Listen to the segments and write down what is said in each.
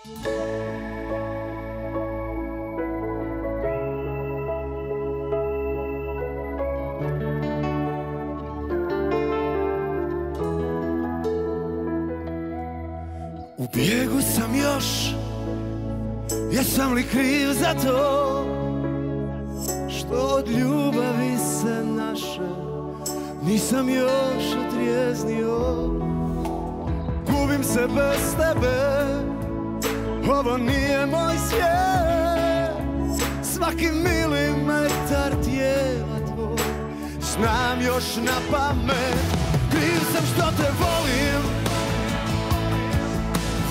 U bijegu sam još, jesam li kriv za to? Što od ljubavi se naše nisam još otrijeznio? Gubim se bez tebe. Ovo nije moj svijet. Svaki milimetar tijela tvoj. Znam još na pamet. Kriv sam što te volim.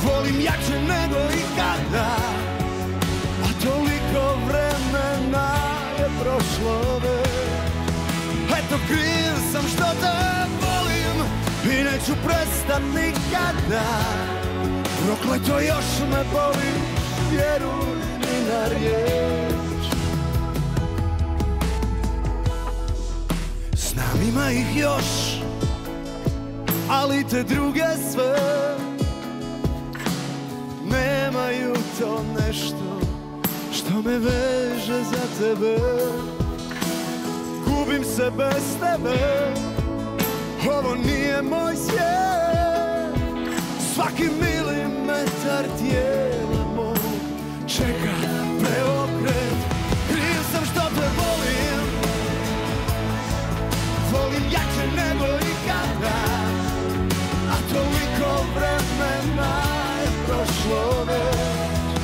Volim jače nego ikada. A toliko vremena je prošlo već. Eto kriv sam što te volim I neću prestat nikada Prokleto još me boli Vjeruj mi na riječ. Znam ima ih još Ali te druge sve Nemaju to nešto Što me veže za tebe. Gubim se bez tebe Ovo nije moj svijet. Svaki milimetar volim jače nego ikada A toliko vremena je prošlo već.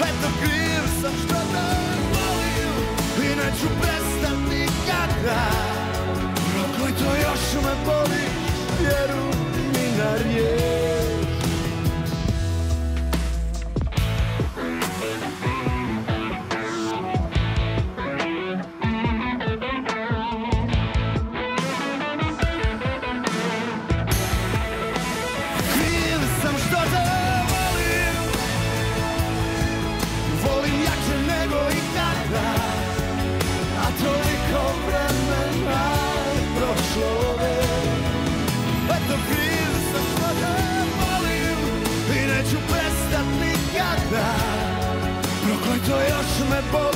Eto kriv sam što te volim I neću prestat nikada. To još me boli Vjeru mi na riječ kujtojosh me bërë